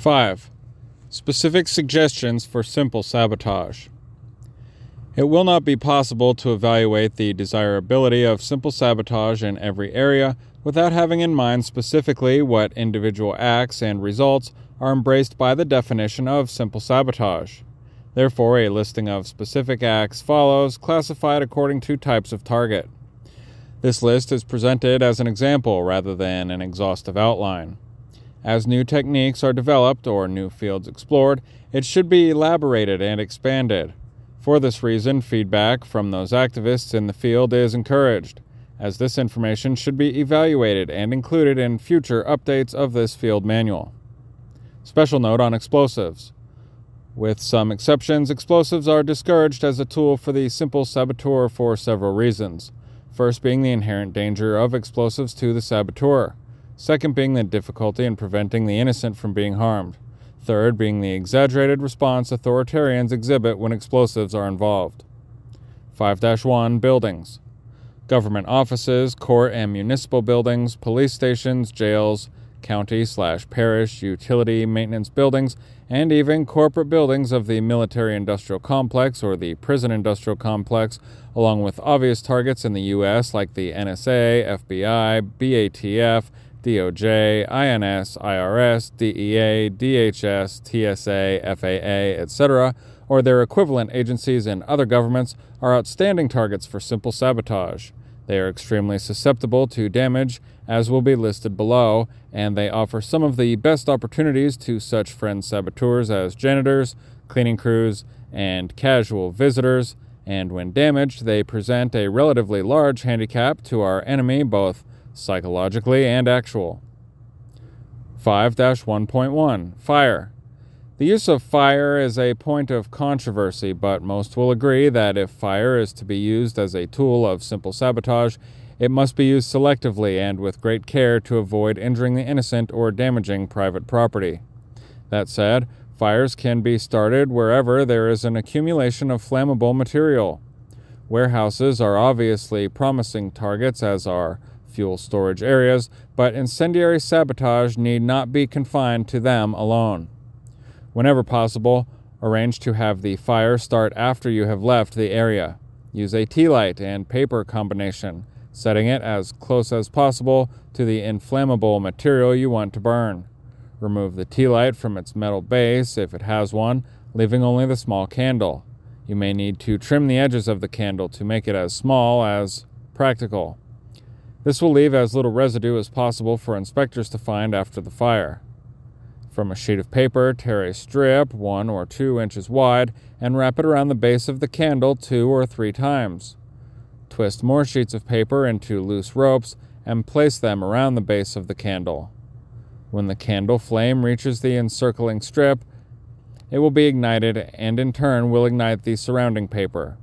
5. Specific suggestions for simple sabotage. It will not be possible to evaluate the desirability of simple sabotage in every area without having in mind specifically what individual acts and results are embraced by the definition of simple sabotage. Therefore, a listing of specific acts follows, classified according to types of target. This list is presented as an example rather than an exhaustive outline. As new techniques are developed or new fields explored, it should be elaborated and expanded. For this reason, feedback from those activists in the field is encouraged, as this information should be evaluated and included in future updates of this field manual. Special note on explosives. With some exceptions, explosives are discouraged as a tool for the simple saboteur for several reasons. First, being the inherent danger of explosives to the saboteur. Second, being the difficulty in preventing the innocent from being harmed. Third, being the exaggerated response authoritarians exhibit when explosives are involved. 5 1 Buildings Government offices, court and municipal buildings, police stations, jails, county slash parish, utility maintenance buildings, and even corporate buildings of the military industrial complex or the prison industrial complex, along with obvious targets in the U.S. like the NSA, FBI, BATF, DOJ, INS, IRS, DEA, DHS, TSA, FAA, etc., or their equivalent agencies in other governments, are outstanding targets for simple sabotage. They are extremely susceptible to damage, as will be listed below, and they offer some of the best opportunities to such friend saboteurs as janitors, cleaning crews, and casual visitors. And when damaged, they present a relatively large handicap to our enemy, both psychologically and actual. 5 1.1 Fire. The use of fire is a point of controversy, but most will agree that if fire is to be used as a tool of simple sabotage, it must be used selectively and with great care to avoid injuring the innocent or damaging private property. That said, fires can be started wherever there is an accumulation of flammable material. Warehouses are obviously promising targets, as are fuel storage areas, but incendiary sabotage need not be confined to them alone. Whenever possible, arrange to have the fire start after you have left the area. Use a tea light and paper combination, setting it as close as possible to the inflammable material you want to burn. Remove the tea light from its metal base if it has one, leaving only the small candle. You may need to trim the edges of the candle to make it as small as practical. This will leave as little residue as possible for inspectors to find after the fire. From a sheet of paper, tear a strip one or two inches wide and wrap it around the base of the candle two or three times. Twist more sheets of paper into loose ropes and place them around the base of the candle. When the candle flame reaches the encircling strip, it will be ignited and in turn will ignite the surrounding paper.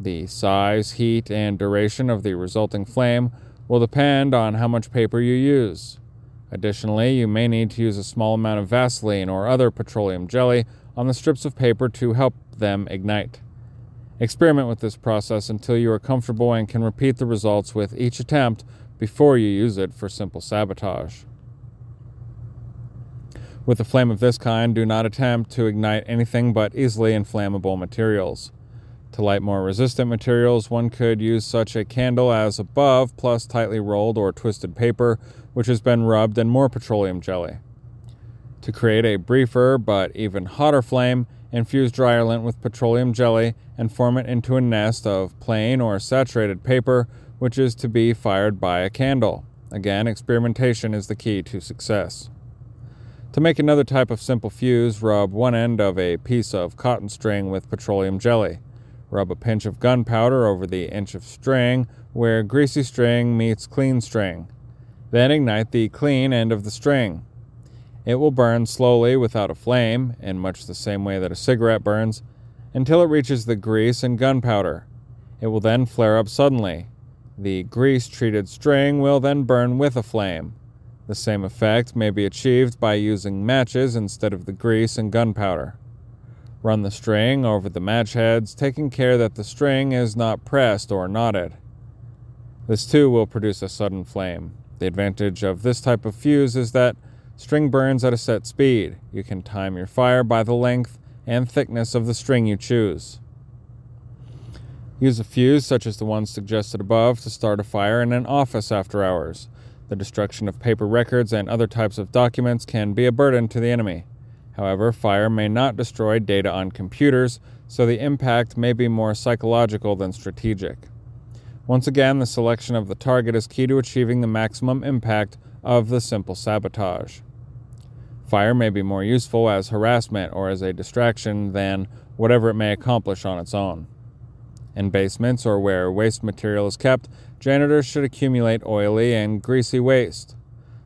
The size, heat, and duration of the resulting flame will depend on how much paper you use. Additionally, you may need to use a small amount of Vaseline or other petroleum jelly on the strips of paper to help them ignite. Experiment with this process until you are comfortable and can repeat the results with each attempt before you use it for simple sabotage. With a flame of this kind, do not attempt to ignite anything but easily inflammable materials. To light more resistant materials, one could use such a candle as above, plus tightly rolled or twisted paper, which has been rubbed in more petroleum jelly. To create a briefer but even hotter flame, infuse dryer lint with petroleum jelly and form it into a nest of plain or saturated paper, which is to be fired by a candle. Again, experimentation is the key to success. To make another type of simple fuse, rub one end of a piece of cotton string with petroleum jelly. Rub a pinch of gunpowder over the inch of string where greasy string meets clean string. Then ignite the clean end of the string. It will burn slowly without a flame, in much the same way that a cigarette burns, until it reaches the grease and gunpowder. It will then flare up suddenly. The grease treated string will then burn with a flame. The same effect may be achieved by using matches instead of the grease and gunpowder. Run the string over the match heads, taking care that the string is not pressed or knotted. This too will produce a sudden flame. The advantage of this type of fuse is that string burns at a set speed. You can time your fire by the length and thickness of the string you choose. Use a fuse, such as the one suggested above, to start a fire in an office after hours. The destruction of paper records and other types of documents can be a burden to the enemy. However, fire may not destroy data on computers, so the impact may be more psychological than strategic. Once again, the selection of the target is key to achieving the maximum impact of the simple sabotage. Fire may be more useful as harassment or as a distraction than whatever it may accomplish on its own. In basements or where waste material is kept, janitors should accumulate oily and greasy waste.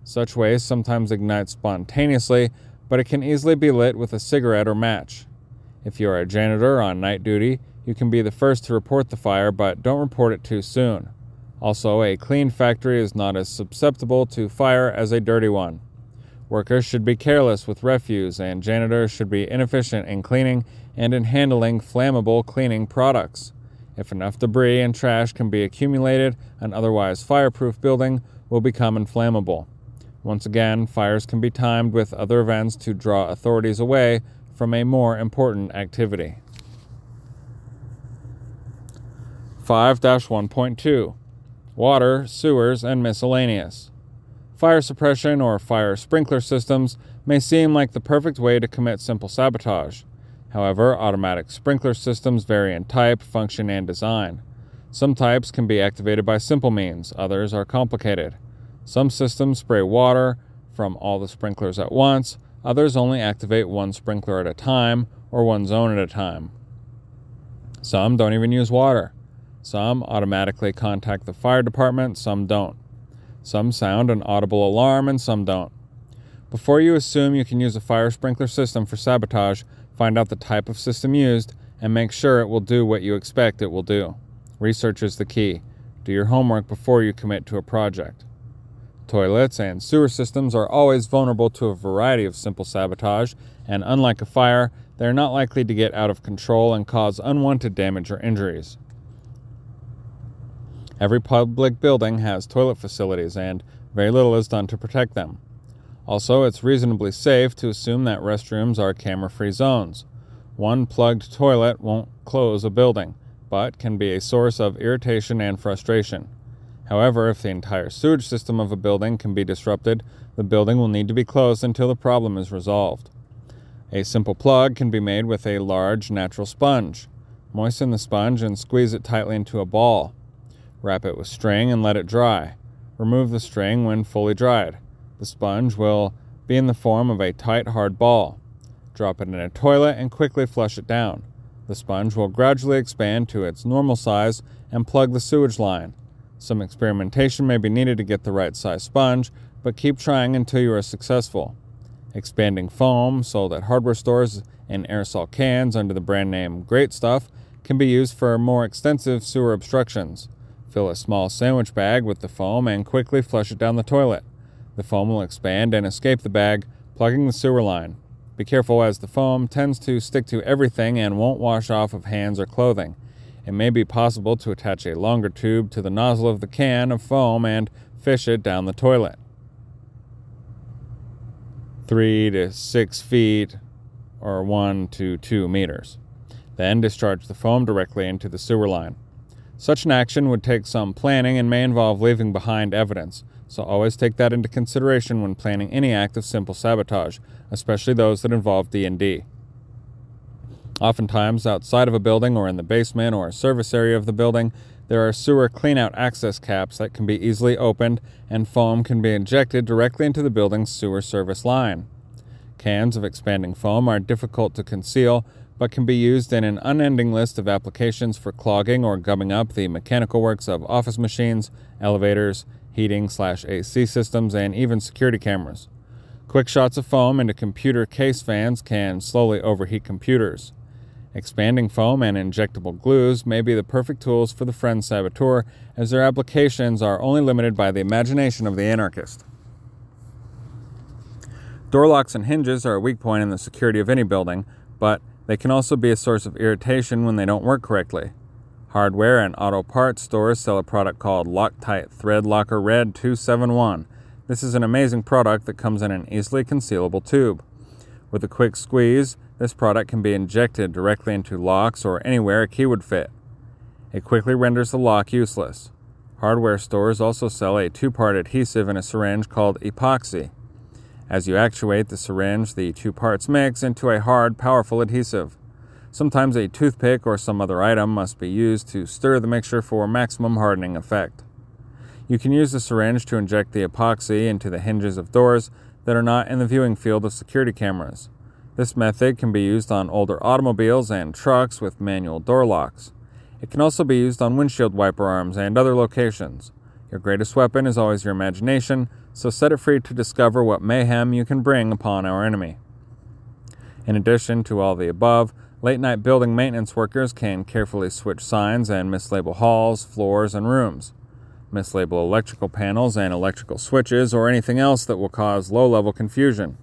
Such waste sometimes ignites spontaneously, but it can easily be lit with a cigarette or match. If you are a janitor on night duty, you can be the first to report the fire, but don't report it too soon. Also, a clean factory is not as susceptible to fire as a dirty one. Workers should be careless with refuse, and janitors should be inefficient in cleaning and in handling flammable cleaning products. If enough debris and trash can be accumulated, an otherwise fireproof building will become inflammable. Once again, fires can be timed with other events to draw authorities away from a more important activity. 5 1.2 Water, sewers, and miscellaneous. Fire suppression or fire sprinkler systems may seem like the perfect way to commit simple sabotage. However, automatic sprinkler systems vary in type, function, and design. Some types can be activated by simple means, others are complicated. Some systems spray water from all the sprinklers at once, others only activate one sprinkler at a time or one zone at a time. Some don't even use water. Some automatically contact the fire department, some don't. Some sound an audible alarm and some don't. Before you assume you can use a fire sprinkler system for sabotage, Find out the type of system used and make sure it will do what you expect it will do. Research is the key. Do your homework before you commit to a project. Toilets and sewer systems are always vulnerable to a variety of simple sabotage, and unlike a fire, they are not likely to get out of control and cause unwanted damage or injuries. Every public building has toilet facilities, and very little is done to protect them. Also, it's reasonably safe to assume that restrooms are camera free zones. One plugged toilet won't close a building, but can be a source of irritation and frustration. However, if the entire sewage system of a building can be disrupted, the building will need to be closed until the problem is resolved. A simple plug can be made with a large natural sponge. Moisten the sponge and squeeze it tightly into a ball. Wrap it with string and let it dry. Remove the string when fully dried. The sponge will be in the form of a tight, hard ball. Drop it in a toilet and quickly flush it down. The sponge will gradually expand to its normal size and plug the sewage line. Some experimentation may be needed to get the right size sponge, but keep trying until you are successful. Expanding foam, sold at hardware stores in aerosol cans under the brand name Great Stuff, can be used for more extensive sewer obstructions. Fill a small sandwich bag with the foam and quickly flush it down the toilet. The foam will expand and escape the bag, plugging the sewer line. Be careful as the foam tends to stick to everything and won't wash off of hands or clothing. It may be possible to attach a longer tube to the nozzle of the can of foam and fish it down the toilet. 3 to 6 feet or 1 to 2 meters. Then discharge the foam directly into the sewer line. Such an action would take some planning and may involve leaving behind evidence so always take that into consideration when planning any act of simple sabotage, especially those that involve DNA. Oftentimes, outside of a building or in the basement or service area of the building, there are sewer cleanout access caps that can be easily opened and foam can be injected directly into the building's sewer service line. Cans of expanding foam are difficult to conceal, but can be used in an unending list of applications for clogging or gumming up the mechanical works of office machines, elevators, heating slash AC systems, and even security cameras. Quick shots of foam into computer case fans can slowly overheat computers. Expanding foam and injectable glues may be the perfect tools for the friend saboteur, as their applications are only limited by the imagination of the anarchist. Door locks and hinges are a weak point in the security of any building, but they can also be a source of irritation when they don't work correctly. Hardware and auto parts stores sell a product called Loctite Thread Locker Red 271. This is an amazing product that comes in an easily concealable tube. With a quick squeeze, this product can be injected directly into locks or anywhere a key would fit. It quickly renders the lock useless. Hardware stores also sell a two part adhesive in a syringe called epoxy. As you actuate the syringe, the two parts mix into a hard, powerful adhesive. Sometimes a toothpick or some other item must be used to stir the mixture for maximum hardening effect. You can use the syringe to inject the epoxy into the hinges of doors that are not in the viewing field of security cameras. This method can be used on older automobiles and trucks with manual door locks. It can also be used on windshield wiper arms and other locations. Your greatest weapon is always your imagination, so set it free to discover what mayhem you can bring upon our enemy. In addition to all the above, late night building maintenance workers can carefully switch signs and mislabel halls, floors, and rooms mislabel electrical panels and electrical switches, or anything else that will cause low level confusion.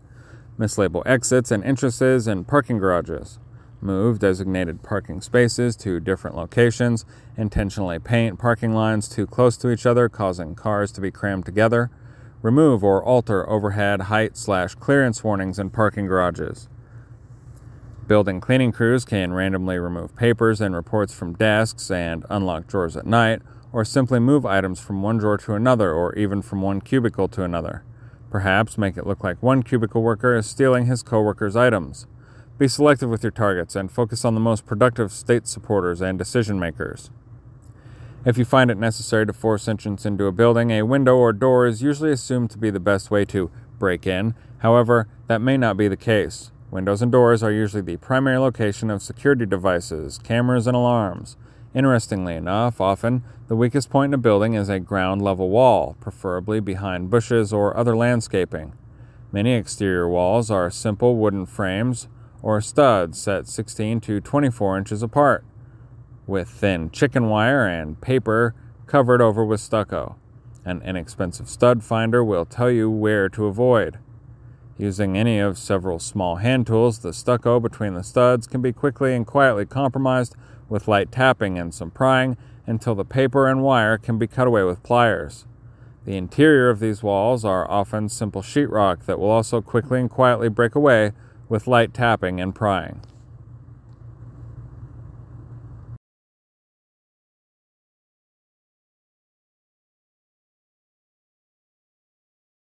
Mislabel exits and entrances in parking garages. Move designated parking spaces to different locations. Intentionally paint parking lines too close to each other, causing cars to be crammed together. Remove or alter overhead height slash clearance warnings in parking garages. Building cleaning crews can randomly remove papers and reports from desks and unlock drawers at night, or simply move items from one drawer to another or even from one cubicle to another. Perhaps make it look like one cubicle worker is stealing his coworker's items. Be selective with your targets and focus on the most productive state supporters and decision makers. If you find it necessary to force entrance into a building, a window or door is usually assumed to be the best way to break in. However, that may not be the case. Windows and doors are usually the primary location of security devices, cameras, and alarms. Interestingly enough, often the weakest point in a building is a ground level wall, preferably behind bushes or other landscaping. Many exterior walls are simple wooden frames or studs set 16 to 24 inches apart, with thin chicken wire and paper covered over with stucco. An inexpensive stud finder will tell you where to avoid. Using any of several small hand tools, the stucco between the studs can be quickly and quietly compromised with light tapping and some prying until the paper and wire can be cut away with pliers. The interior of these walls are often simple sheetrock that will also quickly and quietly break away with light tapping and prying.